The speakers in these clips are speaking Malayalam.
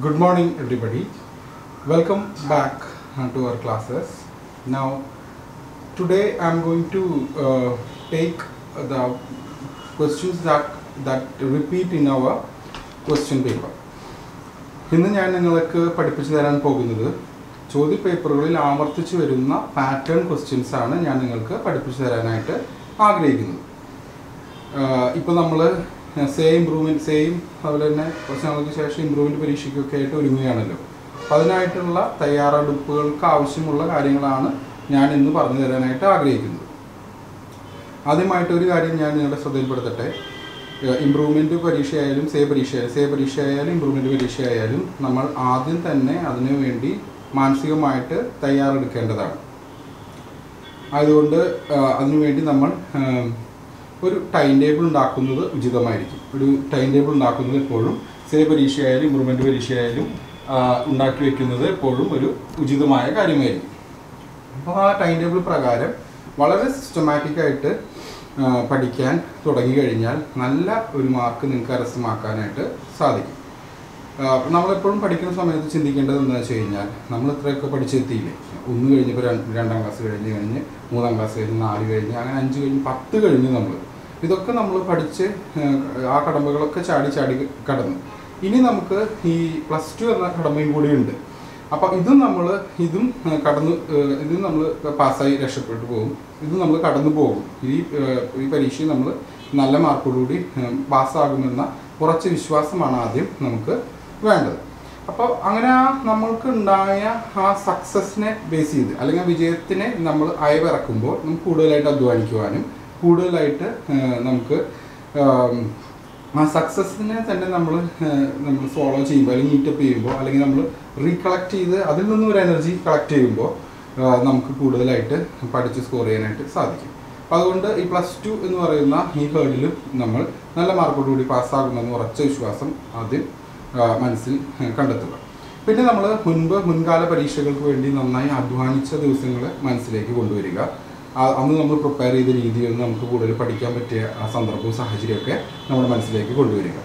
Good morning, everybody. Welcome back uh, to our classes. Now, today I am going to uh, take the questions that that repeat in our question paper. ഇന്ന് ഞാൻ നിങ്ങൾക്ക് പഠിപ്പിച്ചു തരാൻ പോകുന്നത് ചോദ്യ പേപ്പറുകളിൽ ആവർത്തിച്ചു വരുന്ന പാറ്റേൺ ക്വസ്റ്റ്യൻസ് ആണ് ഞാൻ നിങ്ങൾക്ക് പഠിപ്പിച്ചു തരാനായിട്ട് ആഗ്രഹിക്കുന്നത് ഇപ്പോൾ നമ്മൾ സേ ഇമ്പ്രൂവ്മെന്റ് സെയിം അതുപോലെ തന്നെ കുറച്ച് നാൾക്ക് ശേഷം ഇമ്പ്രൂവ്മെന്റ് പരീക്ഷയ്ക്കൊക്കെ ആയിട്ട് ഒരുങ്ങുകയാണല്ലോ. അപ്പോൾ അതിനായിട്ടുള്ള തയ്യാറെടുപ്പുകൾക്ക് ആവശ്യമുള്ള കാര്യങ്ങളാണ് ഞാൻ ഇന്ന് പറഞ്ഞു തരാനായിട്ട് ആഗ്രഹിക്കുന്നത്. ആദ്യമായിട്ട് ഒരു കാര്യം ഞാൻ നിങ്ങളുടെ ശ്രദ്ധയിൽപ്പെടുത്തട്ടെ. ഇമ്പ്രൂവ്മെന്റ് പരീക്ഷയായാലും സേ പരീക്ഷയായാലും സേ പരീക്ഷയായാലും ഇമ്പ്രൂവ്മെന്റ് പരീക്ഷയായാലും നമ്മൾ ആദ്യം തന്നെ അതിനു വേണ്ടി മാനസികമായിട്ട് തയ്യാറെടുക്കേണ്ടതാണ്. അതുകൊണ്ട് അതിനുവേണ്ടി നമ്മൾ ഒരു ടൈം ടേബിൾ ഉണ്ടാക്കുന്നത് ഉചിതമായിരിക്കും. ഒരു ടൈം ടേബിൾ ഉണ്ടാക്കുന്നത് എപ്പോഴും സേ പരീക്ഷയായാലും ഇമ്പ്രൂവ്മെന്റ് പരീക്ഷയായാലും ഉണ്ടാക്കി വെക്കുന്നത് എപ്പോഴും ഒരു ഉചിതമായ കാര്യമായിരിക്കും. അപ്പോൾ ആ ടൈം ടേബിൾ പ്രകാരം വളരെ സിസ്റ്റമാറ്റിക്കായിട്ട് പഠിക്കാൻ തുടങ്ങി കഴിഞ്ഞാൽ നല്ല ഒരു മാർക്ക് നിങ്ങൾക്ക് കരസ്ഥമാക്കാനായിട്ട് സാധിക്കും. നമ്മളെപ്പോഴും പഠിക്കുന്ന സമയത്ത് ചിന്തിക്കേണ്ടത് എന്താണെന്ന് വെച്ച് കഴിഞ്ഞാൽ നമ്മൾ ഇത്രയൊക്കെ പഠിച്ചെത്തിയില്ലേ? ഒന്ന് കഴിഞ്ഞപ്പോൾ രണ്ടാം ക്ലാസ് കഴിഞ്ഞ് കഴിഞ്ഞ് മൂന്നാം ക്ലാസ് കഴിഞ്ഞ് നാല് കഴിഞ്ഞ് അങ്ങനെ അഞ്ച് കഴിഞ്ഞ് പത്ത് കഴിഞ്ഞ് നമ്മൾ ഇതൊക്കെ നമ്മൾ പഠിച്ച് ആ, കടമ്പകളൊക്കെ ചാടി ചാടി കടന്നു. ഇനി നമുക്ക് ഈ പ്ലസ് ടു എന്ന കടമ്പയും ഉണ്ട്. അപ്പം ഇതും നമ്മൾ ഇതും കടന്നു ഇതും നമ്മൾ പാസ്സായി രക്ഷപ്പെട്ടു പോകും. ഇത് നമ്മൾ കടന്നു പോകും. ഈ ഈ പരീക്ഷയിൽ നമ്മൾ നല്ല മാർക്കോടുകൂടി പാസ്സാകുമെന്ന കുറച്ച് വിശ്വാസമാണ് ആദ്യം നമുക്ക് വേണ്ടത്. അപ്പോൾ അങ്ങനെ ആ നമ്മൾക്ക് ഉണ്ടായ ആ സക്സസിനെ ബേസ് ചെയ്ത് അല്ലെങ്കിൽ വിജയത്തിനെ നമ്മൾ അയവിറക്കുമ്പോൾ നമുക്ക് കൂടുതലായിട്ട് അധ്വാനിക്കുവാനും കൂടുതലായിട്ട് നമുക്ക് ആ സക്സസിനെ തന്നെ നമ്മൾ നമ്മൾ ഫോളോ ചെയ്യുമ്പോൾ അല്ലെങ്കിൽ മീറ്റപ്പ് ചെയ്യുമ്പോൾ അല്ലെങ്കിൽ നമ്മൾ റീകളക്ട് ചെയ്ത് അതിൽ നിന്നും ഒരു എനർജി കളക്ട് ചെയ്യുമ്പോൾ നമുക്ക് കൂടുതലായിട്ട് പഠിച്ച് സ്കോർ ചെയ്യാനായിട്ട് സാധിക്കും. അപ്പോൾ അതുകൊണ്ട് ഈ പ്ലസ് ടു എന്ന് പറയുന്ന ഈ ഹേർഡിലും നമ്മൾ നല്ല മാർക്കോടുകൂടി പാസ്സാകുമെന്ന് ഉറച്ച വിശ്വാസം ആദ്യം മനസ്സിൽ കണ്ടെത്തുക. പിന്നെ നമ്മൾ മുൻപ് മുൻകാല പരീക്ഷകൾക്ക് വേണ്ടി നന്നായി അധ്വാനിച്ച ദിവസങ്ങൾ മനസ്സിലേക്ക് കൊണ്ടുവരിക. അന്ന് നമ്മൾ പ്രിപ്പയർ ചെയ്ത രീതിയിൽ നമുക്ക് കൂടുതൽ പഠിക്കാൻ പറ്റിയ ആ സന്ദർഭവും സാഹചര്യമൊക്കെ നമ്മുടെ മനസ്സിലേക്ക് കൊണ്ടുവരിക.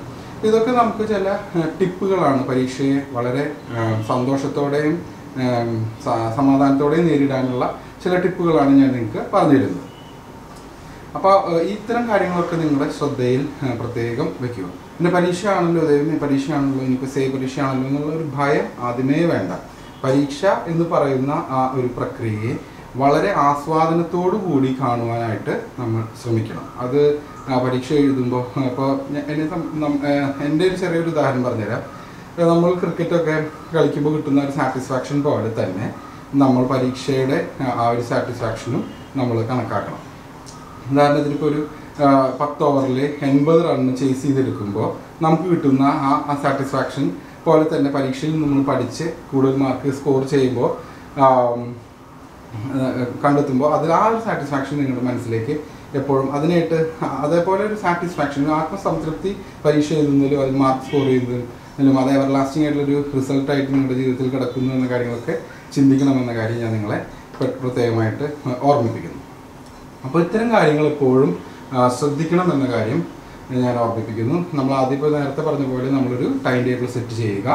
ഇതൊക്കെ നമുക്ക് ചില ടിപ്പുകളാണ് പരീക്ഷയെ വളരെ സന്തോഷത്തോടെയും സമാധാനത്തോടെയും നേരിടാനുള്ള ചില ടിപ്പുകളാണ് ഞാൻ നിങ്ങൾക്ക് പറഞ്ഞു തരുന്നത് അപ്പോൾ ഇത്തരം കാര്യങ്ങളൊക്കെ നിങ്ങളുടെ ശ്രദ്ധയിൽ പ്രത്യേകം വെക്കുക. പിന്നെ പരീക്ഷയാണല്ലോ ദൈവമേ പരീക്ഷയാണല്ലോ ഇനിയിപ്പോൾ സേ പരീക്ഷയാണല്ലോ എന്നുള്ള ഒരു ഭയം ആദ്യമേ വേണ്ട. പരീക്ഷ എന്ന് പറയുന്ന ആ ഒരു പ്രക്രിയയെ വളരെ ആസ്വാദനത്തോടു കൂടി കാണുവാനായിട്ട് നമ്മൾ ശ്രമിക്കണം. അത് പരീക്ഷ എഴുതുമ്പോൾ ഇപ്പോൾ എന്നെ എന്റെ ഒരു ചെറിയൊരു ഉദാഹരണം പറഞ്ഞുതരാം. നമ്മൾ ക്രിക്കറ്റൊക്കെ കളിക്കുമ്പോൾ കിട്ടുന്ന ഒരു സാറ്റിസ്ഫാക്ഷൻ പോലെ തന്നെ നമ്മൾ പരീക്ഷയുടെ ആ, ഒരു സാറ്റിസ്ഫാക്ഷനും നമ്മൾ കണക്കാക്കണം. ഉദാഹരണത്തിന് ഇപ്പോൾ ഒരു പത്ത് ഓവറിൽ എൺപത് റണ്ണ് ചേസ് ചെയ്തെടുക്കുമ്പോൾ നമുക്ക് കിട്ടുന്ന ആ ആ സാറ്റിസ്ഫാക്ഷൻ പോലെ തന്നെ പരീക്ഷയിൽ നമ്മൾ പഠിച്ച് കൂടുതൽ മാർക്ക് സ്കോർ ചെയ്യുമ്പോൾ കണ്ടെത്തുമ്പോൾ അതിൽ ആ ഒരു സാറ്റിസ്ഫാക്ഷൻ നിങ്ങളുടെ മനസ്സിലേക്ക് എപ്പോഴും അതിനായിട്ട് അതേപോലെ ഒരു സാറ്റിസ്ഫാക്ഷൻ ആത്മസംതൃപ്തി പരീക്ഷ എഴുതുന്നതിലും അതിൽ മാർക്ക് സ്കോർ ചെയ്യുന്നതിലും അത് എവർ ലാസ്റ്റിംഗ് ആയിട്ടുള്ളൊരു റിസൾട്ടായിട്ട് നിങ്ങളുടെ ജീവിതത്തിൽ കിടക്കുന്നു എന്ന കാര്യങ്ങളൊക്കെ ചിന്തിക്കണമെന്ന കാര്യം ഞാൻ നിങ്ങളെ പ്ര- പ്രത്യേകമായിട്ട് ഓർമ്മിപ്പിക്കുന്നു. അപ്പോൾ ഇത്തരം കാര്യങ്ങൾ എപ്പോഴും ശ്രദ്ധിക്കണം എന്ന കാര്യം ഞാൻ ഓർമ്മിപ്പിക്കുന്നു. നമ്മൾ ആദ്യം നേരത്തെ പറഞ്ഞ പോലെ നമ്മളൊരു ടൈം ടേബിൾ സെറ്റ് ചെയ്യുക.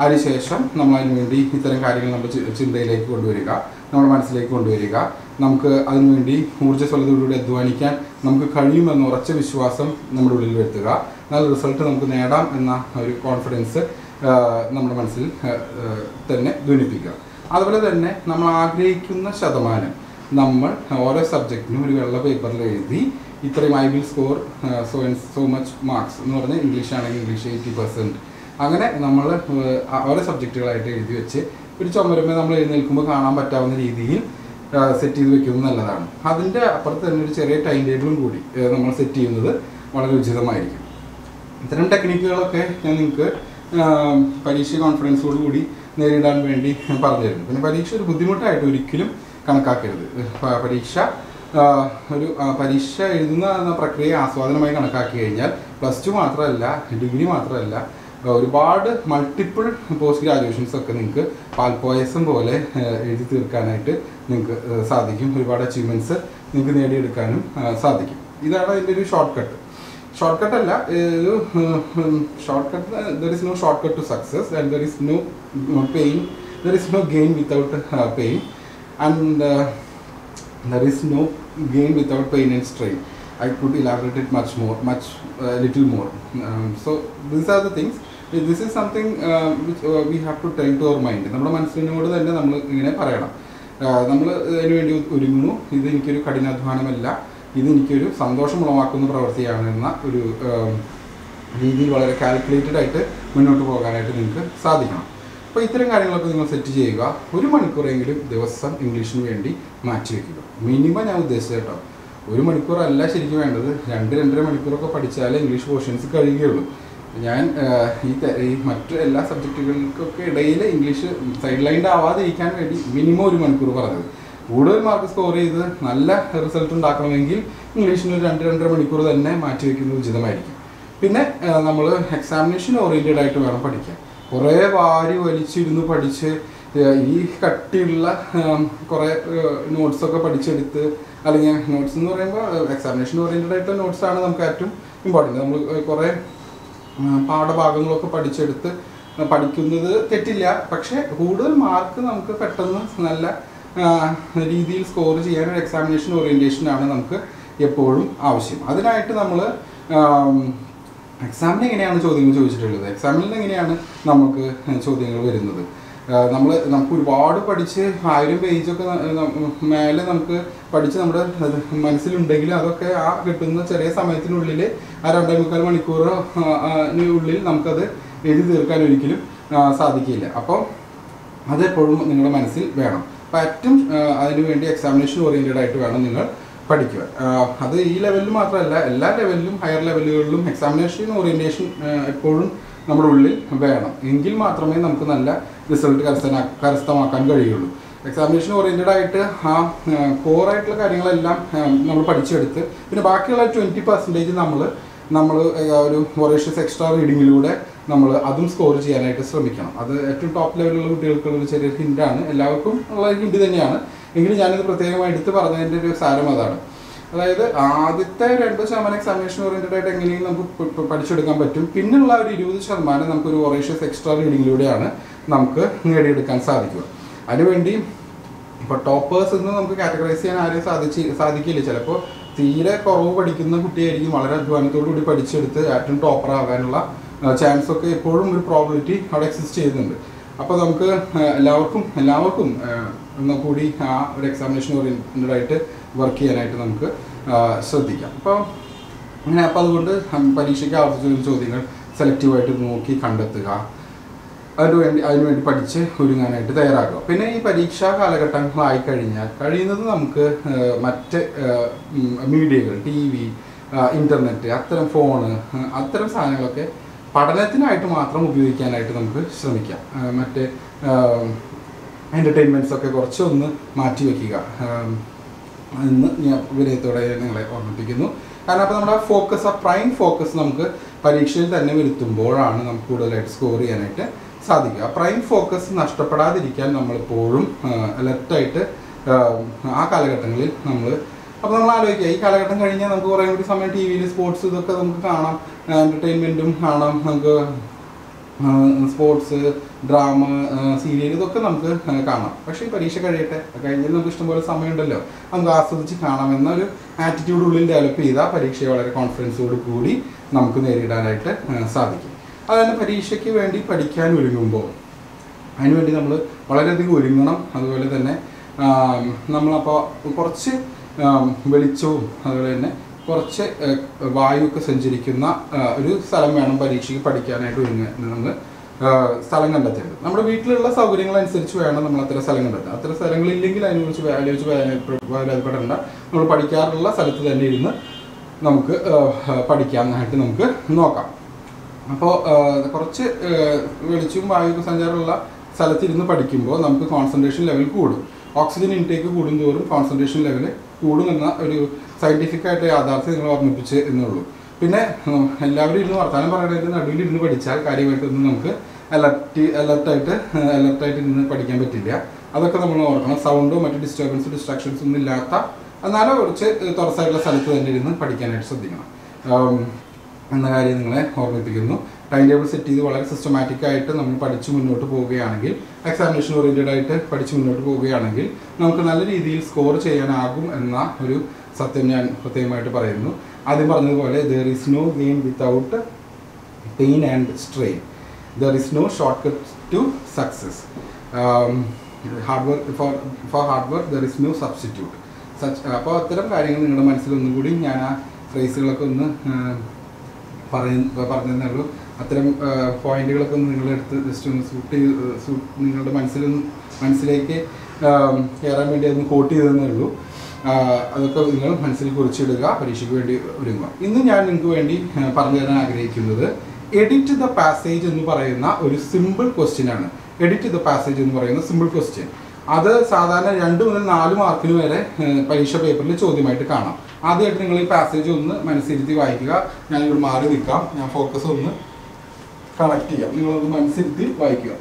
അതിനുശേഷം നമ്മൾ അതിനു വേണ്ടി ഇത്തരം കാര്യങ്ങൾ നമ്മൾ ചിന്തയിലേക്ക് കൊണ്ടുവരിക. നമ്മുടെ മനസ്സിലേക്ക് കൊണ്ടുവരിക. നമുക്ക് അതിനുവേണ്ടി ഊർജസ്വലതയോടുകൂടി അധ്വാനിക്കാൻ നമുക്ക് കഴിയുമെന്ന ഉറച്ച വിശ്വാസം നമ്മുടെ ഉള്ളിൽ വരുത്തുക. നല്ല റിസൾട്ട് നമുക്ക് നേടാം എന്ന ഒരു കോൺഫിഡൻസ് നമ്മുടെ മനസ്സിൽ തന്നെ ധ്വനിപ്പിക്കുക. അതുപോലെ തന്നെ നമ്മൾ ആഗ്രഹിക്കുന്ന ശതമാനം നമ്മൾ ഓരോ സബ്ജക്റ്റിനും ഒരു വെള്ള പേപ്പറിൽ എഴുതി ഇത്രയും I will score so so much marks എന്ന് പറഞ്ഞാൽ ഇംഗ്ലീഷ് ആണെങ്കിൽ ഇംഗ്ലീഷ് എയ്റ്റി പെർസെന്റ് അങ്ങനെ നമ്മൾ ഓരോ സബ്ജക്റ്റുകളായിട്ട് എഴുതി വെച്ച് ഒരു ചുമരുമേ നമ്മൾ എഴുന്നേൽക്കുമ്പോൾ കാണാൻ പറ്റാവുന്ന രീതിയിൽ സെറ്റ് ചെയ്ത് വെക്കുന്നത് നല്ലതാണ്. അതിന്റെ അപ്പുറത്ത് തന്നെ ഒരു ചെറിയ ടൈം ടേബിളും കൂടി നമ്മൾ സെറ്റ് ചെയ്യുന്നത് വളരെ ഉചിതമായിരിക്കും. ഇത്തരം ടെക്നിക്കുകളൊക്കെ ഞാൻ നിങ്ങൾക്ക് പരീക്ഷ കോൺഫിഡൻസോട് കൂടി നേരിടാൻ വേണ്ടി പറഞ്ഞു തരുന്നു പിന്നെ പരീക്ഷ ഒരു ബുദ്ധിമുട്ടായിട്ട് ഒരിക്കലും കണക്കാക്കരുത്. പരീക്ഷ ഒരു പരീക്ഷ എഴുതുന്ന എന്ന പ്രക്രിയ ആസ്വാദനമായി കണക്കാക്കി കഴിഞ്ഞാൽ പ്ലസ് ടു മാത്രമല്ല ഡിഗ്രി മാത്രമല്ല ഒരുപാട് മൾട്ടിപ്പിൾ പോസ്റ്റ് ഗ്രാജുവേഷൻസ് ഒക്കെ നിങ്ങൾക്ക് പാൽപോയസം പോലെ എഴുതി തീർക്കാനായിട്ട് നിങ്ങൾക്ക് സാധിക്കും. ഒരുപാട് അച്ചീവ്മെന്റ്സ് നിങ്ങൾക്ക് നേടിയെടുക്കാനും സാധിക്കും. ഇതാണ് അതിന്റെ ഒരു ഷോർട്ട് കട്ട് ഷോർട്ട് കട്ട് അല്ല ഒരു short cut there is no short cut to success and there is no pain there is no gain without pain and there is no gain without pain and strain. I could elaborate it much more, much uh, little more. Um, so these are the things. Something uh, which uh, we have to tell to our mind. നമ്മുടെ മനസ്സിനോട് തന്നെ നമ്മൾ ഇങ്ങനെ പറയണം നമ്മൾ അതിനു വേണ്ടി ഒരുങ്ങുന്നു ഇത് എനിക്കൊരു കഠിനാധ്വാനമല്ല ഇത് എനിക്കൊരു സന്തോഷം ഉളവാക്കുന്ന പ്രവൃത്തിയാണ് എന്ന ഒരു um, രീതിയിൽ വളരെ കാൽക്കുലേറ്റഡ് ആയിട്ട് മുന്നോട്ട് പോകാനായിട്ട് നിങ്ങൾക്ക് സാധിക്കണം അപ്പോൾ ഇത്തരം കാര്യങ്ങളൊക്കെ നിങ്ങൾ സെറ്റ് ചെയ്യുക. ഒരു മണിക്കൂറെങ്കിലും ദിവസം ഇംഗ്ലീഷിന് വേണ്ടി മാറ്റി വയ്ക്കുക മിനിമം ഞാൻ ഉദ്ദേശിച്ചത് കേട്ടോ. ഒരു മണിക്കൂറല്ല ശരിക്കും വേണ്ടത്. രണ്ട് രണ്ടര മണിക്കൂറൊക്കെ പഠിച്ചാലേ ഇംഗ്ലീഷ് പോർഷൻസ് കഴിയുകയുള്ളൂ. ഞാൻ ഈ ഈ മറ്റു എല്ലാ സബ്ജക്റ്റുകൾക്കൊക്കെ ഇടയിൽ ഇംഗ്ലീഷ് സൈഡ് ലൈൻഡ് ആവാതിരിക്കാൻ വേണ്ടി മിനിമം ഒരു മണിക്കൂർ പറഞ്ഞത്. കൂടുതൽ മാർക്ക് സ്കോർ ചെയ്ത് നല്ല റിസൾട്ട് ഉണ്ടാക്കണമെങ്കിൽ ഇംഗ്ലീഷിന് ഒരു രണ്ട് രണ്ടര മണിക്കൂർ തന്നെ മാറ്റി വയ്ക്കുന്നത് ഉചിതമായിരിക്കും. പിന്നെ നമ്മൾ എക്സാമിനേഷൻ ഓറിയന്റഡ് ആയിട്ട് വേണം പഠിക്കാൻ. കുറേ വാരി വലിച്ചിരുന്ന് പഠിച്ച് ഈ കട്ടിയുള്ള കുറേ നോട്ട്സൊക്കെ പഠിച്ചെടുത്ത് അല്ലെങ്കിൽ നോട്ട്സ് എന്ന് പറയുമ്പോൾ എക്സാമിനേഷൻ ഓറിയന്റഡ് ആയിട്ടുള്ള നോട്ട്സാണ് നമുക്ക് ഏറ്റവും ഇമ്പോർട്ടന്റ് നമ്മൾ കുറേ പാഠഭാഗങ്ങളൊക്കെ പഠിച്ചെടുത്ത് പഠിക്കുന്നത് തെറ്റില്ല. പക്ഷേ കൂടുതൽ മാർക്ക് നമുക്ക് പെട്ടെന്ന് നല്ല രീതിയിൽ സ്കോർ ചെയ്യാൻ ഒരു എക്സാമിനേഷൻ ഓറിയന്റേഷനാണ് നമുക്ക് എപ്പോഴും ആവശ്യം. അതിനായിട്ട് നമ്മൾ എക്സാമിന് എങ്ങനെയാണ് ചോദ്യങ്ങൾ ചോദിച്ചിട്ടുള്ളത്? എക്സാമിൽ എങ്ങനെയാണ് നമുക്ക് ചോദ്യങ്ങൾ വരുന്നത്? നമ്മൾ നമുക്ക് ഒരുപാട് പഠിച്ച് ആയിരം പേജൊക്കെ മേലെ നമുക്ക് പഠിച്ച് നമ്മുടെ മനസ്സിലുണ്ടെങ്കിൽ അതൊക്കെ ആ കിട്ടുന്ന ചെറിയ സമയത്തിനുള്ളിൽ ആ രണ്ടേ മുക്കാൽ മണിക്കൂറോ ഉള്ളിൽ നമുക്കത് എഴുതി തീർക്കാൻ ഒരിക്കലും സാധിക്കില്ല. അപ്പോൾ അതെപ്പോഴും നിങ്ങളുടെ മനസ്സിൽ വേണം. അപ്പോൾ ഏറ്റവും അതിനുവേണ്ടി അതിനു വേണ്ടി എക്സാമിനേഷൻ ഓറിയന്റഡ് ആയിട്ട് വേണം നിങ്ങൾ പഠിക്കുക അത് ഈ ലെവലിൽ മാത്രമല്ല എല്ലാ ലെവലിലും ഹയർ ലെവലുകളിലും എക്സാമിനേഷൻ ഓറിയന്റേഷൻ എപ്പോഴും നമ്മുടെ ഉള്ളിൽ വേണം. എങ്കിൽ മാത്രമേ നമുക്ക് നല്ല റിസൾട്ട് കരസ്ഥന കരസ്ഥമാക്കാൻ കഴിയുള്ളൂ. എക്സാമിനേഷൻ ഓറിയന്റഡ് ആയിട്ട് ആ കോറായിട്ടുള്ള കാര്യങ്ങളെല്ലാം നമ്മൾ പഠിച്ചെടുത്ത് പിന്നെ ബാക്കിയുള്ള ട്വന്റി പെർസെന്റേജ് നമ്മൾ നമ്മൾ ഒരു വൊറേഷ്യസ് എക്സ്ട്രാ റീഡിങ്ങിലൂടെ നമ്മൾ അതും സ്കോർ ചെയ്യാനായിട്ട് ശ്രമിക്കണം. അത് ഏറ്റവും ടോപ്പ് ലെവലിലുള്ള കുട്ടികൾക്കുള്ള ഒരു ചെറിയ ഹിന്റാണ് എല്ലാവർക്കും ഉള്ള ഹിന്റ് തന്നെയാണ്. എങ്കിലും ഞാനിത് പ്രത്യേകമായി എടുത്തു പറഞ്ഞതിന്റെ ഒരു സാരം അതാണ്. അതായത് ആദ്യത്തെ രണ്ട് ശതമാനം എക്സാമിനേഷൻ ഓറിയന്റഡ് ആയിട്ട് എങ്ങനെയും നമുക്ക് പഠിച്ചെടുക്കാൻ പറ്റും. പിന്നുള്ള ഒരു ഇരുപത് ശതമാനം നമുക്ക് ഒരു ഒറേഷ്യസ് എക്സ്ട്രാ റീഡിങ്ങിലൂടെയാണ് നമുക്ക് നേടിയെടുക്കാൻ സാധിക്കുക. അതിനുവേണ്ടി ഇപ്പോൾ ടോപ്പേഴ്സ് എന്ന് നമുക്ക് കാറ്റഗറൈസ് ചെയ്യാൻ ആരെയും സാധിച്ച് സാധിക്കില്ല. ചിലപ്പോൾ തീരെ കുറവ് പഠിക്കുന്ന കുട്ടിയായിരിക്കും വളരെ അധ്വാനത്തോടു കൂടി പഠിച്ചെടുത്ത് ഏറ്റവും ടോപ്പർ ആകാനുള്ള ചാൻസ് ഒക്കെ എപ്പോഴും ഒരു പ്രോബിലിറ്റി അവിടെ എക്സിസ്റ്റ് ചെയ്യുന്നുണ്ട്. അപ്പോൾ നമുക്ക് എല്ലാവർക്കും എല്ലാവർക്കും ആ, കൂടി ആ ഒരു എക്സാമിനേഷൻ ഓറിയന്റഡ് ആയിട്ട് വർക്ക് ചെയ്യാനായിട്ട് നമുക്ക് ശ്രദ്ധിക്കാം. അപ്പോൾ അങ്ങനെ അപ്പോൾ അതുകൊണ്ട് പരീക്ഷയ്ക്ക് ആവർത്തിച്ച ചോദ്യങ്ങൾ സെലക്റ്റീവായിട്ട് നോക്കി കണ്ടെത്തുക. അതിന് വേണ്ടി അതിന് വേണ്ടി പഠിച്ച് ഒരുങ്ങാനായിട്ട് തയ്യാറാക്കുക പിന്നെ ഈ പരീക്ഷാ കാലഘട്ടങ്ങളായി കഴിഞ്ഞാൽ കഴിയുന്നത് നമുക്ക് മറ്റ് മീഡിയകൾ ടി വി ഇന്റർനെറ്റ് അത്തരം ഫോണ് അത്തരം സാധനങ്ങളൊക്കെ പഠനത്തിനായിട്ട് മാത്രം ഉപയോഗിക്കാനായിട്ട് നമുക്ക് ശ്രമിക്കാം. മറ്റ് എന്റർടൈൻമെന്റ്സ് ഒക്കെ കുറച്ചൊന്ന് മാറ്റി വയ്ക്കുക എന്ന് ഞാൻ വിനയത്തോടെ നിങ്ങളെ ഓർമ്മിപ്പിക്കുന്നു. കാരണം അപ്പോൾ നമ്മുടെ ഫോക്കസ് ആ പ്രൈം ഫോക്കസ് നമുക്ക് പരീക്ഷയിൽ തന്നെ വരുത്തുമ്പോഴാണ് നമുക്ക് കൂടുതലായിട്ട് സ്കോർ ചെയ്യാനായിട്ട് സാധിക്കുക. പ്രൈം ഫോക്കസ് നഷ്ടപ്പെടാതിരിക്കാൻ നമ്മളിപ്പോഴും അലർട്ടായിട്ട് ആ കാലഘട്ടങ്ങളിൽ നമ്മൾ അപ്പോൾ നമ്മൾ ആലോചിക്കുക ഈ കാലഘട്ടം കഴിഞ്ഞാൽ നമുക്ക് കുറേ കൂടി സമയം ടി വിയിൽ സ്പോർട്സ് ഇതൊക്കെ നമുക്ക് കാണാം. എന്റർടൈൻമെന്റും കാണാം. നമുക്ക് സ്പോർട്സ് ഡ്രാമ സീരിയൽ ഇതൊക്കെ നമുക്ക് കാണാം. പക്ഷെ ഈ പരീക്ഷ കഴിയട്ടെ. കഴിഞ്ഞാൽ നമുക്ക് ഇഷ്ടംപോലെ സമയമുണ്ടല്ലോ. നമുക്ക് ആസ്വദിച്ച് കാണാം എന്നൊരു ആറ്റിറ്റ്യൂഡ് ഉള്ളിൽ ഡെവലപ്പ് ചെയ്താൽ പരീക്ഷയെ വളരെ കോൺഫിഡൻസോട് കൂടി നമുക്ക് നേരിടാനായിട്ട് സാധിക്കും. അതുതന്നെ പരീക്ഷയ്ക്ക് വേണ്ടി പഠിക്കാൻ ഒരുങ്ങുമ്പോൾ അതിനുവേണ്ടി നമ്മൾ വളരെയധികം ഒരുങ്ങണം. അതുപോലെ തന്നെ നമ്മളപ്പോൾ കുറച്ച് വെളിച്ചവും അതുപോലെ തന്നെ കുറച്ച് വായുവൊക്കെ സഞ്ചരിക്കുന്ന ഒരു സ്ഥലം വേണം പരീക്ഷയ്ക്ക് പഠിക്കാനായിട്ട് ഒരുങ്ങുക നമ്മൾ സ്ഥലം കണ്ടെത്തേണ്ടത് നമ്മുടെ വീട്ടിലുള്ള സൗകര്യങ്ങൾ അനുസരിച്ച് വേണം നമ്മൾ അത്ര സ്ഥലം കണ്ടെത്താൻ സ്ഥലങ്ങൾ സ്ഥലങ്ങളില്ലെങ്കിൽ അതിനെക്കുറിച്ച് ആലോചിച്ച് വേദനപ്പെടേണ്ട നമ്മൾ പഠിക്കാറുള്ള സ്ഥലത്ത് തന്നെ ഇരുന്ന് നമുക്ക് പഠിക്കാമെന്നായിട്ട് നമുക്ക് നോക്കാം. അപ്പോൾ കുറച്ച് വെളിച്ചും വെളിച്ചവും വായു സഞ്ചാരമുള്ള സ്ഥലത്തിരുന്ന് പഠിക്കുമ്പോൾ നമുക്ക് കോൺസെൻട്രേഷൻ ലെവൽ കൂടും. ഓക്സിജൻ ഇൻടേക്ക് കൂടുന്തോറും കോൺസെൻട്രേഷൻ ലെവൽ കൂടും എന്ന ഒരു സയന്റിഫിക് ആയിട്ട് യാഥാർത്ഥ്യം നിങ്ങൾ ഓർമ്മിപ്പിച്ച് എന്നുള്ളൂ പിന്നെ എല്ലാവരും ഇരുന്ന് വർത്താനം പറയുന്നത് നടുവിൽ ഇരുന്ന് പഠിച്ചാൽ കാര്യമായിട്ടൊന്നും നമുക്ക് അലർട്ട് അലർട്ടായിട്ട് അലർട്ടായിട്ട് ഇരുന്ന് പഠിക്കാൻ പറ്റില്ല. അതൊക്കെ നമ്മൾ ഓർക്കണം. സൗണ്ടോ മറ്റു ഡിസ്റ്റർബൻസ് ഡിസ്ട്രാക്ഷൻസ് ഒന്നും ഇല്ലാത്ത എന്നാലും കുറച്ച് തുറസായിട്ടുള്ള സ്ഥലത്ത് തന്നെ ഇരുന്ന് പഠിക്കാനായിട്ട് ശ്രദ്ധിക്കണം. എന്ന കാര്യം നിങ്ങളെ ഓർമ്മിപ്പിക്കുന്നു. ടൈം ടേബിൾ സെറ്റ് ചെയ്ത് വളരെ സിസ്റ്റമാറ്റിക് ആയിട്ട് നമ്മൾ പഠിച്ച് മുന്നോട്ട് പോവുകയാണെങ്കിൽ എക്സാമിനേഷൻ ഓറിയന്റഡ് ആയിട്ട് പഠിച്ച് മുന്നോട്ട് പോവുകയാണെങ്കിൽ നമുക്ക് നല്ല രീതിയിൽ സ്കോർ ചെയ്യാനാകും എന്ന ഒരു സത്യം ഞാൻ പ്രത്യേകമായിട്ട് പറയുന്നു. ആദ്യം പറഞ്ഞതുപോലെ there is no game without pain and strain there is no short cut to success hard work for for hard work there is no substitute such അപ്പോൾ അത്തരം കാര്യങ്ങൾ നിങ്ങളുടെ മനസ്സിൽ ഒന്നും കൂടി ഞാൻ ആ ഫ്രേസുകളൊക്കെ ഒന്ന് പറയുന്ന പറഞ്ഞതേ ഉള്ളൂ. അത്തരം പോയിന്റുകളൊക്കെ ഒന്ന് നിങ്ങളെടുത്ത് ജസ്റ്റ് ഒന്ന് സൂട്ട് ചെയ്ത് നിങ്ങളുടെ മനസ്സിലൊന്ന് മനസ്സിലേക്ക് കയറാൻ വേണ്ടി ഒന്ന് കോട്ട് ചെയ്തതേ ഉള്ളൂ. അതൊക്കെ നിങ്ങൾ മനസ്സിൽ കുറിച്ചിടുക പരീക്ഷയ്ക്ക് വേണ്ടി ഒരുങ്ങുക. ഇന്ന് ഞാൻ നിങ്ങൾക്ക് വേണ്ടി പറഞ്ഞു തരാൻ ആഗ്രഹിക്കുന്നത് എഡിറ്റ് ദ പാസേജ് എന്ന് പറയുന്ന ഒരു സിമ്പിൾ ക്വസ്റ്റ്യൻ ആണ്. എഡിറ്റ് ദ പാസേജ് എന്ന് പറയുന്ന സിമ്പിൾ ക്വസ്റ്റ്യൻ അത് സാധാരണ രണ്ട് മുതൽ നാല് മാർക്കിന് വരെ പരീക്ഷ പേപ്പറിൽ ചോദ്യമായിട്ട് കാണാം. ആദ്യമായിട്ട് നിങ്ങൾ ഈ പാസേജ് ഒന്ന് മനസ്സിരുത്തി വായിക്കുക. ഞാൻ ഇവിടെ മാറി നിൽക്കാം. ഞാൻ ഫോക്കസ് ഒന്ന് കളക്ട് ചെയ്യാം. നിങ്ങളൊന്ന് മനസ്സിരുത്തി വായിക്കുക.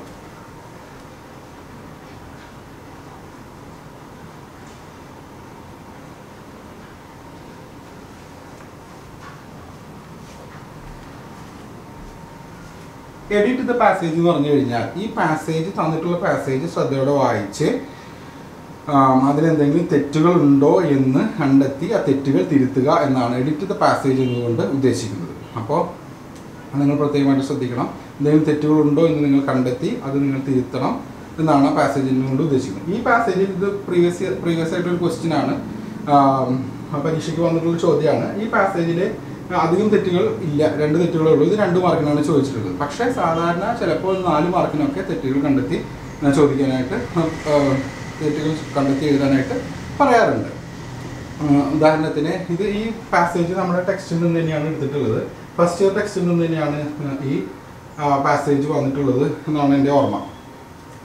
എഡിറ്റ് ദ പാസേജ് എന്ന് പറഞ്ഞു കഴിഞ്ഞാൽ ഈ പാസേജ് തന്നിട്ടുള്ള പാസേജ് ശ്രദ്ധയോടെ വായിച്ച് അതിലെന്തെങ്കിലും തെറ്റുകൾ ഉണ്ടോ എന്ന് കണ്ടെത്തി ആ തെറ്റുകൾ തിരുത്തുക എന്നാണ് എഡിറ്റ് ദ പാസേജ് എന്നുകൊണ്ട് ഉദ്ദേശിക്കുന്നത്. അപ്പോൾ നിങ്ങൾ പ്രത്യേകമായിട്ട് ശ്രദ്ധിക്കണം. എന്തെങ്കിലും തെറ്റുകൾ ഉണ്ടോ എന്ന് നിങ്ങൾ കണ്ടെത്തി അത് നിങ്ങൾ തിരുത്തണം എന്നാണ് ആ പാസേജിനെ ഉദ്ദേശിക്കുന്നത്. ഈ പാസേജിൽ ഇത് പ്രീവിയസ് പ്രീവിയസ് ആയിട്ടൊരു ക്വസ്റ്റ്യൻ ആണ്. പരീക്ഷയ്ക്ക് വന്നിട്ടുള്ള ചോദ്യമാണ്. ഈ പാസേജിൽ അധികം തെറ്റുകൾ ഇല്ല. രണ്ട് തെറ്റുകളേ ഉള്ളൂ. ഇത് രണ്ട് മാർക്കിനാണ് ചോദിച്ചിട്ടുള്ളത്. പക്ഷേ സാധാരണ ചിലപ്പോൾ നാല് മാർക്കിനൊക്കെ തെറ്റുകൾ കണ്ടെത്തി ചോദിക്കാനായിട്ട് തെറ്റുകൾ കണ്ടെത്തി എഴുതാനായിട്ട് പറയാറുണ്ട്. ഉദാഹരണത്തിന് ഇത് ഈ പാസേജ് നമ്മുടെ ടെക്സ്റ്റിൽ നിന്ന് തന്നെയാണ് എടുത്തിട്ടുള്ളത്. ഫസ്റ്റ് ഇയർ ടെക്സ്റ്റിൽ നിന്ന് തന്നെയാണ് ഈ പാസേജ് വന്നിട്ടുള്ളത് എന്നാണ് എന്റെ ഓർമ്മ.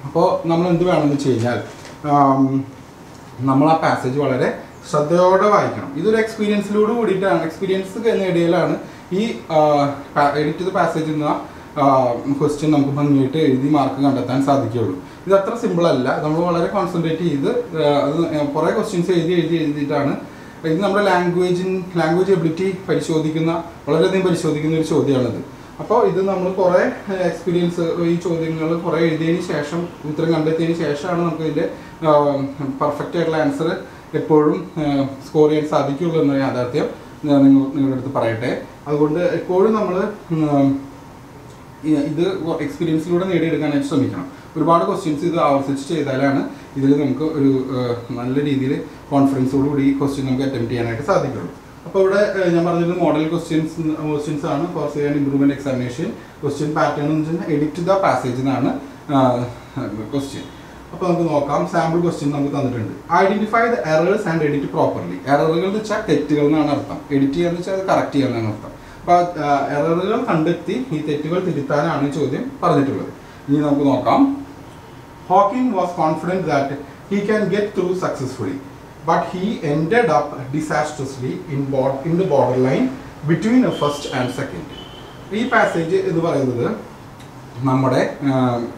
അപ്പോൾ നമ്മൾ എന്ത് വേണമെന്ന് വെച്ച് കഴിഞ്ഞാൽ നമ്മൾ ആ പാസേജ് വളരെ ശ്രദ്ധയോടെ വായിക്കണം. ഇതൊരു എക്സ്പീരിയൻസിലൂടെ കൂടിയിട്ടാണ്. എക്സ്പീരിയൻസ് നേടിയാലാണ് ഈ എഡിറ്റ് ചെയ്ത പാസേജ് എന്ന ക്വസ്റ്റ്യൻ നമുക്ക് ഭംഗിയായിട്ട് എഴുതി മാർക്ക് കണ്ടെത്താൻ സാധിക്കുകയുള്ളൂ. ഇത് അത്ര സിമ്പിൾ അല്ല. നമ്മൾ വളരെ കോൺസെൻട്രേറ്റ് ചെയ്ത് അത് കുറേ ക്വസ്റ്റ്യൻസ് എഴുതി എഴുതി എഴുതിയിട്ടാണ്. ഇത് നമ്മുടെ ലാംഗ്വേജിൻ ലാംഗ്വേജ് എബിലിറ്റി പരിശോധിക്കുന്ന വളരെയധികം പരിശോധിക്കുന്ന ഒരു ചോദ്യമാണിത്. അപ്പോൾ ഇത് നമ്മൾ കുറേ എക്സ്പീരിയൻസ് ഈ ചോദ്യങ്ങൾ കുറേ എഴുതിയതിന് ശേഷം ഉത്തരം കണ്ടെത്തിയതിന് ശേഷമാണ് നമുക്ക് ഇതിന്റെ പെർഫെക്റ്റ് ആയിട്ടുള്ള ആൻസർ എപ്പോഴും സ്കോർ ചെയ്യാൻ സാധിക്കുള്ളൂ എന്ന യാഥാർത്ഥ്യം നിങ്ങൾ നിങ്ങളുടെ അടുത്ത് പറയട്ടെ. അതുകൊണ്ട് എപ്പോഴും നമ്മൾ ഇത് എക്സ്പീരിയൻസിലൂടെ നേടിയെടുക്കാനായിട്ട് ശ്രമിക്കണം. ഒരുപാട് ക്വസ്റ്റ്യൻസ് ഇത് ആവർത്തിച്ച് ചെയ്താലാണ് ഇതിൽ നമുക്ക് ഒരു നല്ല രീതിയിൽ കോൺഫിഡൻസോടുകൂടി ഈ ക്വസ്റ്റ്യൻ നമുക്ക് അറ്റംപ്റ്റ് ചെയ്യാനായിട്ട് സാധിക്കുള്ളൂ. അപ്പോൾ ഇവിടെ ഞാൻ പറഞ്ഞത് മോഡൽ ക്വസ്റ്റ്യൻസ് ക്വസ്റ്റ്യൻസ് ആണ്. ഫോർ ചെയ്യാൻ ഇംപ്രൂവ്മെന്റ് എക്സാമിനേഷൻ ക്വസ്റ്റ്യൻ പാറ്റേൺ എന്ന് വെച്ചാൽ എഡിറ്റ് ദ പാസേജ് എന്നാണ് ക്വസ്റ്റ്യൻ അപ്പോൾ നമുക്ക് നോക്കാം. സാമ്പിൾ ക്വസ്റ്റ്യൻ നമുക്ക് തന്നിട്ടുണ്ട്. Identify the errors and edit properly എററുകൾ എന്ന് വെച്ചാൽ തെറ്റുകൾ എന്നാണ് അർത്ഥം. എഡിറ്റ് ചെയ്യാന്ന് വെച്ചാൽ അത് കറക്റ്റ് ചെയ്യാന്നാണ് അർത്ഥം. അപ്പോൾ എററുകൾ കണ്ടെത്തി ഈ തെറ്റുകൾ തിരുത്താനാണ് ചോദ്യം പറഞ്ഞിട്ടുള്ളത്. ഇനി നമുക്ക് നോക്കാം. Hawking was confident that he can get through successfully but he ended up disastrously in board in the border line between a first and second ഈ പാസേജ് എന്ന് പറയുന്നത് നമ്മുടെ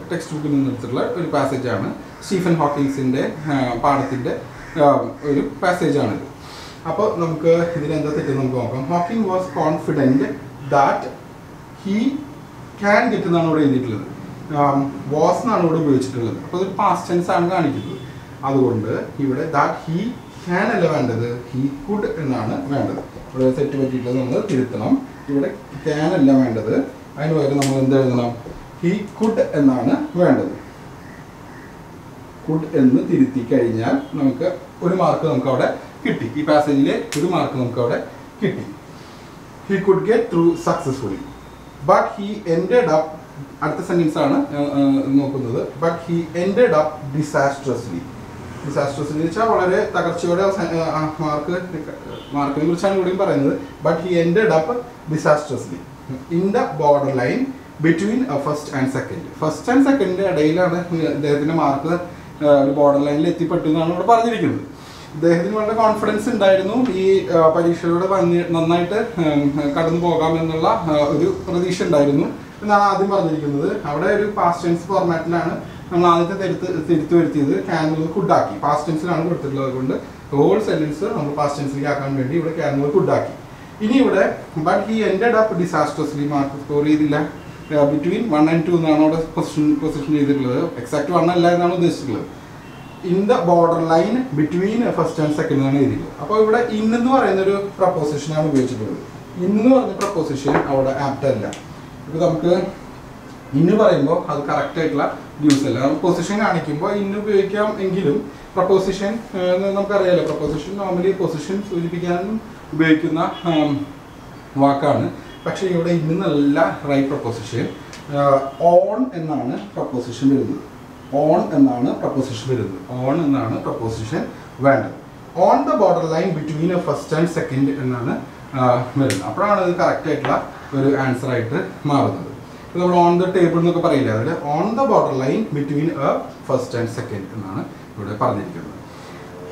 ടെക്സ്റ്റ് ബുക്കിൽ നിന്ന് എടുത്തിട്ടുള്ള ഒരു പാസേജാണ് സ്റ്റീഫൻ ഹോക്കിങ്സിന്റെ പാഠത്തിന്റെ ഒരു പാസേജാണിത് അപ്പോൾ നമുക്ക് ഇതിനെന്താ തെറ്റ് നമുക്ക് നോക്കാം. Hawking was confident that he can get എന്നാണ് ഇവിടെ എഴുതിയിട്ടുള്ളത്. വാസ് എന്നാണ് ഇവിടെ ഉപയോഗിച്ചിട്ടുള്ളത്. അപ്പോൾ അതൊരു പാസ്റ്റ് ടെൻസ് ആണ് കാണിക്കുന്നത്. അതുകൊണ്ട് ഇവിടെ ദാറ്റ് ഹീ ക്യാൻ അല്ല വേണ്ടത്. ഹീ കുഡ് എന്നാണ് വേണ്ടത്. ഇവിടെ സെറ്റ് പറ്റിയിട്ടുള്ളത് നമ്മൾ തിരുത്തണം. ഇവിടെ ക്യാൻ അല്ല വേണ്ടത്. അതിന് പകരം നമ്മൾ എന്ത് എഴുതണം? ഹീ കുഡ് എന്നാണ് വേണ്ടത്. കുഡ് എന്ന് തിരുത്തി കഴിഞ്ഞാൽ നമുക്ക് ഒരു മാർക്ക് നമുക്ക് അവിടെ കിട്ടി. ഈ പാസേജിലെ ഒരു മാർക്ക് നമുക്ക് അവിടെ കിട്ടി. He could get through successfully but he ended up അടുത്ത സെന്റൻസ് ആണ് നോക്കുന്നത്. But he ended up disastrously disastrously എന്ന് വെച്ചാൽ വളരെ തകർച്ചയോടെ മാർക്ക് മാർക്കിനെ കുറിച്ചാണ് ഇവിടെയും പറയുന്നത്. But he ended up disastrously in the border line between first and second first and സെക്കൻഡിന്റെ ഇടയിലാണ് അദ്ദേഹത്തിന്റെ മാർക്ക് ബോർഡർ ലൈനിൽ എത്തിപ്പെട്ടു എന്നാണ് ഇവിടെ പറഞ്ഞിരിക്കുന്നത്. അദ്ദേഹത്തിന് വളരെ കോൺഫിഡൻസ് ഉണ്ടായിരുന്നു. ഈ ആ, പരീക്ഷയിലൂടെ നന്നായിട്ട് കടന്നു പോകാം എന്നുള്ള ഒരു പ്രതീക്ഷ ഉണ്ടായിരുന്നു. എന്നാണ് ആദ്യം പറഞ്ഞിരിക്കുന്നത്. അവിടെ ഒരു പാസ്റ്റ് ടെൻസ് ഫോർമാറ്റിലാണ് നമ്മൾ ആദ്യത്തെ തിരുത്ത് തിരുത്തു വരുത്തിയത്. ക്യാനുകൾ കുഡാക്കി പാസ്റ്റ് ടെൻസിലാണ് കൊടുത്തിട്ടുള്ളത് കൊണ്ട് ഹോൾ സെന്റൻസ് നമ്മൾ പാസ്റ്റ് ടെൻസിലേക്ക് ആക്കാൻ വേണ്ടി ഇവിടെ ക്യാനുകൾ കുഡാക്കി ഇനി ഇവിടെ but he end up disastrously mark score ചെയ്തില്ല. ബിറ്റ്വീൻ വൺ ആൻഡ് ടു എന്നാണ് അവിടെ പൊസിഷൻ പൊസിഷൻ ചെയ്തിട്ടുള്ളത്. എക്സാക്ട് വൺ അല്ല എന്നാണ് ഉദ്ദേശിച്ചിട്ടുള്ളത്. In the border line between first and second എന്നാണ് എഴുതിയിട്ടുള്ളത്. അപ്പോൾ ഇവിടെ ഇൻ എന്ന് പറയുന്ന ഒരു പ്രപ്പോസിഷനാണ് ഉപയോഗിച്ചിട്ടുള്ളത്. ഇൻ എന്ന് പറഞ്ഞ പ്രപ്പോസിഷൻ അവിടെ ആപ്റ്റ് അല്ല. ഇപ്പോൾ നമുക്ക് ഇന്ന് പറയുമ്പോൾ അത് കറക്റ്റ് ആയിട്ടുള്ള അല്ല. നമുക്ക് പൊസിഷൻ കാണിക്കുമ്പോൾ ഇന്ന് ഉപയോഗിക്കാം എങ്കിലും പ്രപ്പോസിഷൻ നമുക്കറിയാലോ. പ്രപ്പോസിഷൻ നോർമലി പൊസിഷൻ സൂചിപ്പിക്കാനും ഉപയോഗിക്കുന്ന വാക്കാണ്. പക്ഷേ ഇവിടെ ഇന്നല്ല റൈറ്റ് പ്രപ്പോസിഷൻ. ഓൺ എന്നാണ് പ്രപ്പോസിഷൻ വരുന്നത്. ഓൺ എന്നാണ് പ്രപ്പോസിഷൻ വരുന്നത്. ഓൺ എന്നാണ് പ്രപ്പോസിഷൻ വേണ്ടത്. On the border line between a first and second എന്നാണ് വരുന്നത്. അപ്പോഴാണ് ഇത് കറക്റ്റ് ആയിട്ടുള്ള ഒരു ആൻസർ ആയിട്ട് മാറുന്നത്. നമ്മൾ ഓൺ ദ ടേബിൾ എന്നൊക്കെ പറയില്ല? അതിൽ on the border line between a first and second എന്നാണ് ഇവിടെ പറഞ്ഞിരിക്കുന്നത്.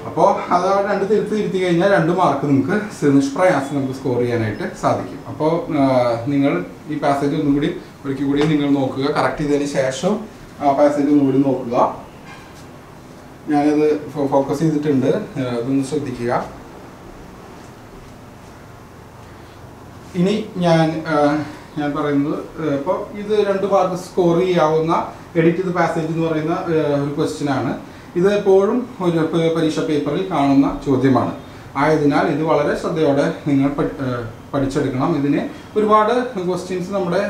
അപ്പോൾ അത് രണ്ട് തിരുത്തി തിരുത്തി കഴിഞ്ഞാൽ രണ്ട് മാർക്ക് നിങ്ങൾക്ക് നിഷ്പ്രയാസം നമുക്ക് സ്കോർ ചെയ്യാനായിട്ട് സാധിക്കും. അപ്പോൾ നിങ്ങൾ ഈ പാസേജ് ഒന്നും കൂടി ഒരിക്കൽ കൂടി നിങ്ങൾ നോക്കുക. കറക്റ്റ് ചെയ്തതിന് ശേഷം ആ പാസേജ് ഒന്നും കൂടി നോക്കുക. ഞാനത് ഫോക്കസ് ചെയ്തിട്ടുണ്ട്. അതൊന്ന് ശ്രദ്ധിക്കുക. ഇനി ഞാൻ ഞാൻ പറയുന്നത് ഇപ്പോൾ ഇത് രണ്ട് മാർക്ക് സ്കോർ ചെയ്യാവുന്ന എഡിറ്റ് ചെയ്ത പാസേജ് എന്ന് പറയുന്ന ഒരു ക്വസ്റ്റ്യൻ ആണ്. ഇത് എപ്പോഴും ഒരു പരീക്ഷ പേപ്പറിൽ കാണുന്ന ചോദ്യമാണ്. ആയതിനാൽ ഇത് വളരെ ശ്രദ്ധയോടെ നിങ്ങൾ പഠിച്ചെടുക്കണം. ഇതിന് ഒരുപാട് ക്വസ്റ്റ്യൻസ് നമ്മുടെ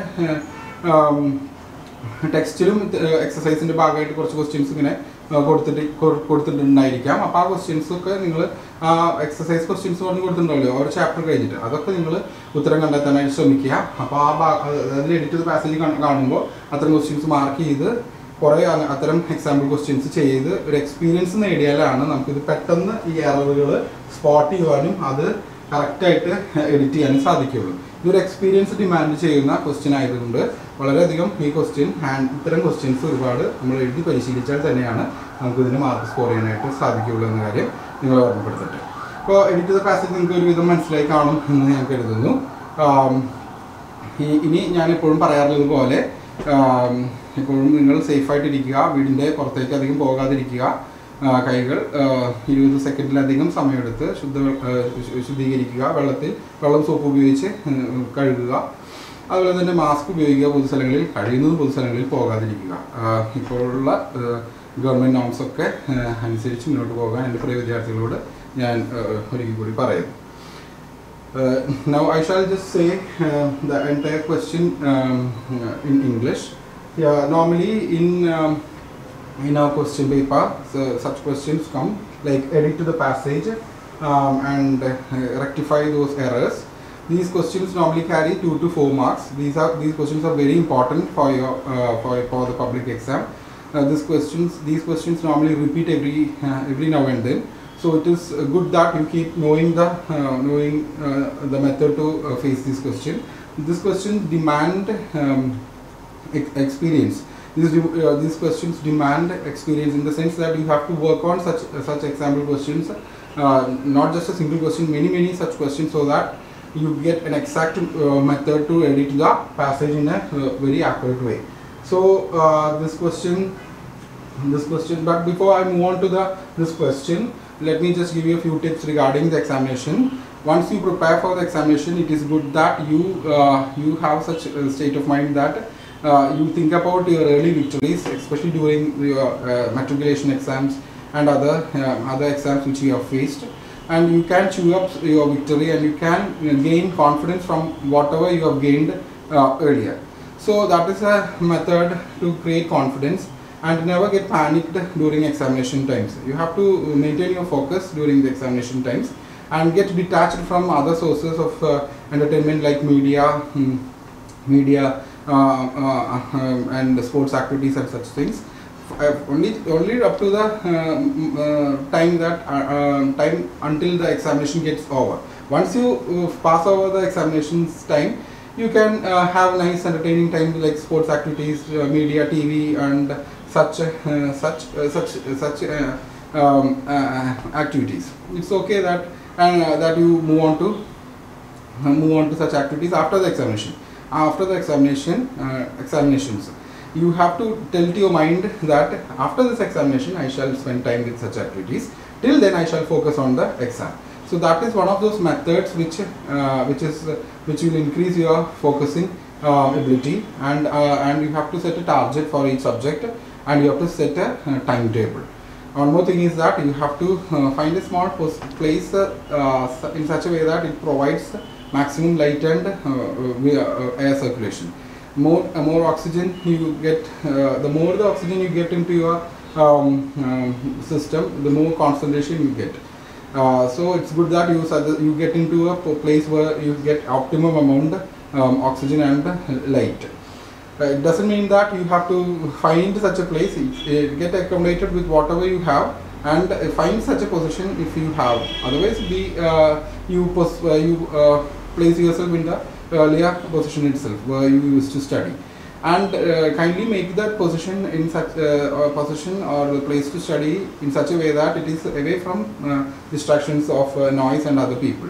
ടെക്സ്റ്റിലും എക്സസൈസിന്റെ ഭാഗമായിട്ട് കുറച്ച് ക്വസ്റ്റ്യൻസ് ഇങ്ങനെ കൊടുത്തിട്ട് കൊടുത്തിട്ടുണ്ടായിരിക്കാം. അപ്പോൾ ആ ക്വസ്റ്റ്യൻസ് ഒക്കെ നിങ്ങൾ എക്സസൈസ് ക്വസ്റ്റ്യൻസ് പറഞ്ഞ് കൊടുത്തിട്ടുണ്ടല്ലോ ഒരു ചാപ്റ്റർ കഴിഞ്ഞിട്ട്. അതൊക്കെ നിങ്ങൾ ഉത്തരം കണ്ടെത്താനായിട്ട് ശ്രമിക്കുക. അപ്പോൾ ആ ഭാഗം അതിൽ എഡിറ്റ് ചെയ്ത് പാസേജ് കാണുമ്പോൾ അത്തരം ക്വസ്റ്റ്യൻസ് മാർക്ക് ചെയ്ത് കുറേ അത്തരം എക്സാമ്പിൾ ക്വസ്റ്റ്യൻസ് ചെയ്ത് ഒരു എക്സ്പീരിയൻസ് നേടിയാലാണ് നമുക്കിത് പെട്ടെന്ന് ഈ എററുകൾ സ്പോട്ട് ചെയ്യുവാനും അത് കറക്റ്റായിട്ട് എഡിറ്റ് ചെയ്യാനും സാധിക്കുകയുള്ളൂ. ഇതൊരു എക്സ്പീരിയൻസ് ഡിമാൻഡ് ചെയ്യുന്ന ക്വസ്റ്റ്യൻ ആയതുകൊണ്ട് വളരെയധികം ഈ ക്വസ്റ്റ്യൻ ഹാൻഡ് ഇത്തരം ക്വസ്റ്റ്യൻസ് ഒരുപാട് നമ്മൾ എഴുതി പരിശീലിച്ചാൽ തന്നെയാണ് നമുക്ക് ഇതിന് മാർക്ക് സ്കോർ ചെയ്യാനായിട്ട് സാധിക്കുകയുള്ളൂ എന്ന കാര്യം നിങ്ങൾ ഓർമ്മപ്പെടുത്തട്ടെ. അപ്പോൾ എഡിറ്റ് ചെയ്ത പാസേജ് നിങ്ങൾക്ക് ഒരുവിധം മനസ്സിലായി കാണും എന്ന് ഞാൻ കരുതുന്നു. ഈ- ഇനി ഞാൻ എപ്പോഴും പറയാറുള്ളത് പോലെ എപ്പോഴും നിങ്ങൾ സേഫായിട്ടിരിക്കുക വീടിന്റെ പുറത്തേക്ക് അധികം പോകാതിരിക്കുക. കൈകൾ ഇരുപത് സെക്കൻഡിലധികം സമയമെടുത്ത് ശുദ്ധ ശുദ്ധീകരിക്കുക. വെള്ളത്തിൽ വെള്ളം സോപ്പ് ഉപയോഗിച്ച് കഴുകുക. അതുപോലെ തന്നെ മാസ്ക് ഉപയോഗിക്കുക പൊതുസ്ഥലങ്ങളിൽ. കഴിയുന്നത് പൊതുസ്ഥലങ്ങളിൽ പോകാതിരിക്കുക. ഇപ്പോഴുള്ള ഗവൺമെന്റ് നോംസ് ഒക്കെ അനുസരിച്ച് മുന്നോട്ട് പോകാൻ എന്റെ പ്രിയ വിദ്യാർത്ഥികളോട് ഞാൻ ഒരിക്കൽ കൂടി പറയുന്നു. Now shall just say uh, the entire uh, in English. Yeah, normally in um, in our question paper, so such questions come like edit to the passage um, and uh, rectify those errors. These questions normally carry two to four marks. These are these questions are very important for your uh, for for the public exam. Uh, these questions these questions normally repeat every uh, every now and then. So it is good that you keep knowing the uh, knowing uh, the method to face this question. This question demand um, experience. These, uh, these questions demand experience in the sense that you have to work on such uh, such example questions, uh, not just a single question, many many such questions, so that you get an exact uh, method to edit the passage in a uh, very accurate way. So uh, this question this question but before i move on to the this question let me just give you a few tips regarding the examination once you prepare for the examination it is good that you uh, you have such a state of mind that uh, you think about your early victories especially during your uh, matriculation exams and other uh, other exams which you have faced and you can chew up your victory and you can uh, gain confidence from whatever you have gained uh, earlier so that is a method to create confidence and never get panicked during examination times. You have to maintain your focus during the examination times and get detached from other sources of uh, entertainment like media, hmm, media um, and sports activities and such things. Uh, only only up to the uh, mm, uh, time that uh, um, time until the examination gets over. Once you uh, pass over the examinations time, you can uh, have nice entertaining time like sports activities, uh, media, TV, and such uh, such uh, such uh, such uh, um, uh, activities. It's okay that and uh, that you move on to uh, move on to such activities after the examination. After the examination uh, examinations, you have to tell to your mind that after this examination I shall spend time with such activities. Till then I shall focus on the exam. So that is one of those methods which uh, which is uh, which will increase your focusing uh, ability and uh, and you have to set a target for each subject and you have to set a uh, timetable. One more thing is that you have to uh, find a small place uh, in such a way that it provides maximum light and uh, air circulation. More uh, more oxygen you get, uh, the more the oxygen you get into your um, um, system, the more concentration you get. Uh, so it's good that you you get into a place where you get optimum amount um, oxygen and light. Uh, it doesn't mean that you have to find such a place. Uh, get accommodated with whatever you have and uh, find such a position if you have. Otherwise, be uh, you pos- uh, you uh, place yourself in the earlier position itself where you used to study, and kindly make that position in such uh, position or place to study in such a way that it is away from distractions of noise and other people.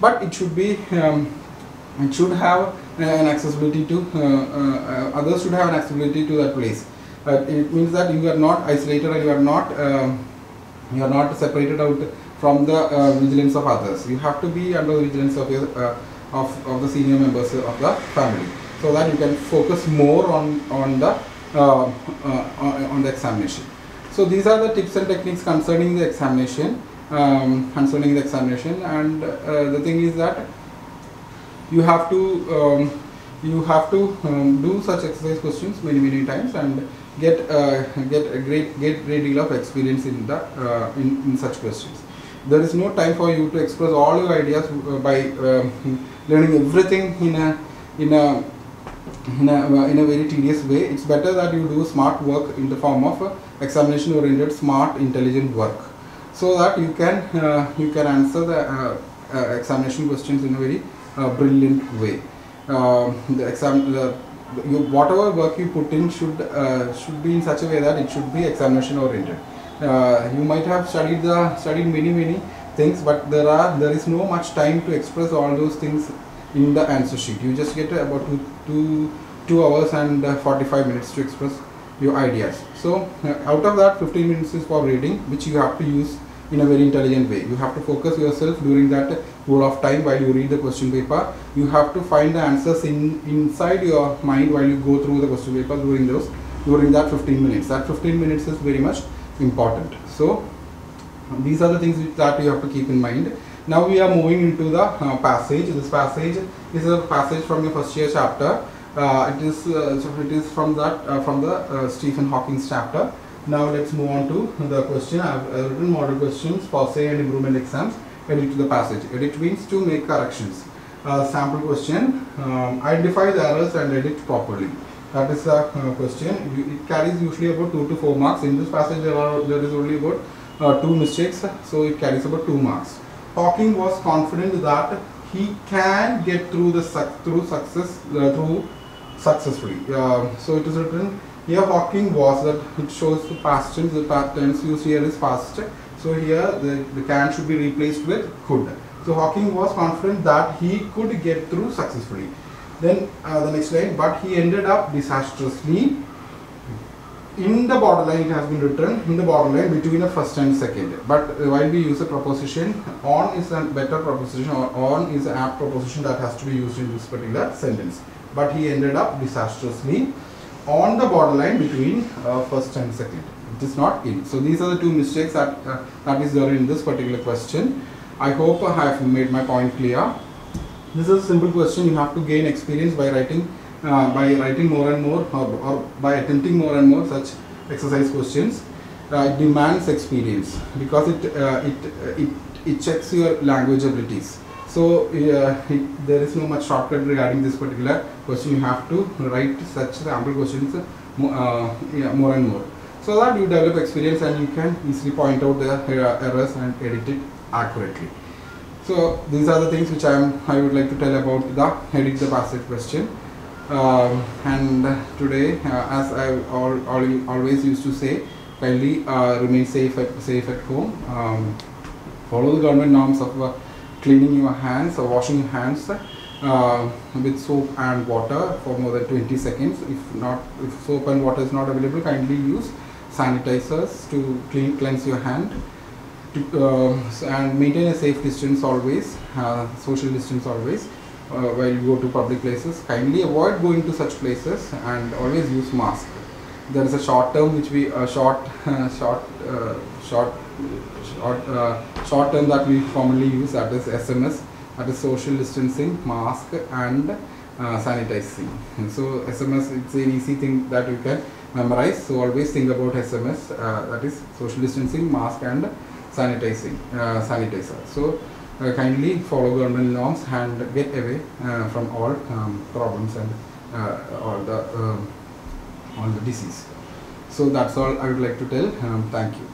But it should be. Um, it should have an accessibility to uh, uh, others should have an accessibility to that place. Uh, it means that you are not isolated and you are not um, you are not separated out from the vigilance of others. You have to be under the vigilance of your of, of the senior members of the family so that you can focus more on on the uh, uh, on on the examination. So these are the tips and techniques concerning the examination um, concerning the examination and uh, the thing is that you have to um, you have to um, do such exercise questions many many times and get uh, get a great get great deal of experience in the uh, in, in such questions. There is no time for you to express all your ideas uh, by um, learning everything in a in a in a, in a very tedious way. It's better that you do smart work in the form of uh, examination oriented smart intelligent work so that you can uh, you can answer the uh, uh, examination questions in a very uh, brilliant way. Uh, the exam, the, you, whatever work you put in should uh, should be in such a way that it should be examination oriented. Uh, you might have studied the studied many many things, but there are there is no much time to express all those things in the answer sheet. You just get about two two two hours and uh, 45 minutes to express your ideas. So uh, out of that 15 minutes is for reading which you have to use in a very intelligent way. You have to focus yourself during that whole of time while you read the question paper. You have to find the answers in inside your mind while you go through the question paper during those during that 15 minutes. That 15 minutes is very much important. So these are the things that you have to keep in mind. Now we are moving into the uh, passage. This passage is a passage from your first year chapter. Uh, it is uh, so it is from that uh, from the uh, Stephen Hawking's chapter. Now let's move on to the question. I have written model questions for say and improvement exams. Edit to the passage. Edit means to make corrections. Uh, sample question. Um, identify the errors and edit properly. That is the uh, question. It carries usually about two to four marks. In this passage, there are there is only about uh, two mistakes, so it carries about two marks. Hawking was confident that he can get through the through success uh, through successfully. Uh, so it is written here. Hawking was that it shows the past tense. The past tense used here is past. So here the, the can should be replaced with could. So Hawking was confident that he could get through successfully. Then uh, the next line, but he ended up disastrously in the borderline it has been written in the borderline between the first and second but uh, while we use a proposition on is a better proposition or on is an apt proposition that has to be used in this particular sentence but he ended up disastrously on the borderline between uh, first and second. It is not in. So these are the two mistakes that uh, that is there in this particular question. I hope i have made my point clear. This is a simple question. You have to gain experience by writing uh, by writing more and more or, or by attempting more and more such exercise questions. Uh, it demands experience because it uh, it, uh, it it checks your language abilities so there is no much shortcut regarding this particular question you have to write such sample questions uh, uh, yeah, more and more so that you develop experience and you can easily point out the uh, errors and edit it accurately so these are the things which I am I would like to tell about the edit the passage question. Um, and today, uh, as I al- al- always used to say, kindly uh, remain safe at safe at home. Um, follow the government norms of uh, cleaning your hands or washing your hands uh, with soap and water for more than 20 seconds. If not, if soap and water is not available, kindly use sanitizers to clean cleanse your hand to, uh, and maintain a safe distance always, uh, social distance always. Uh, while you go to public places, kindly avoid going to such places and always use mask. There is a short term which we uh, short uh, short short short uh, short term that we commonly use that is SMS that is social distancing mask and uh, sanitizing. So SMS it's an easy thing that you can memorize. So always think about SMS that is social distancing mask and sanitizing sanitizer. So uh, kindly follow government norms and get away uh, from all um, problems and uh, all the um, all the disease. So that's all I would like to tell um, thank you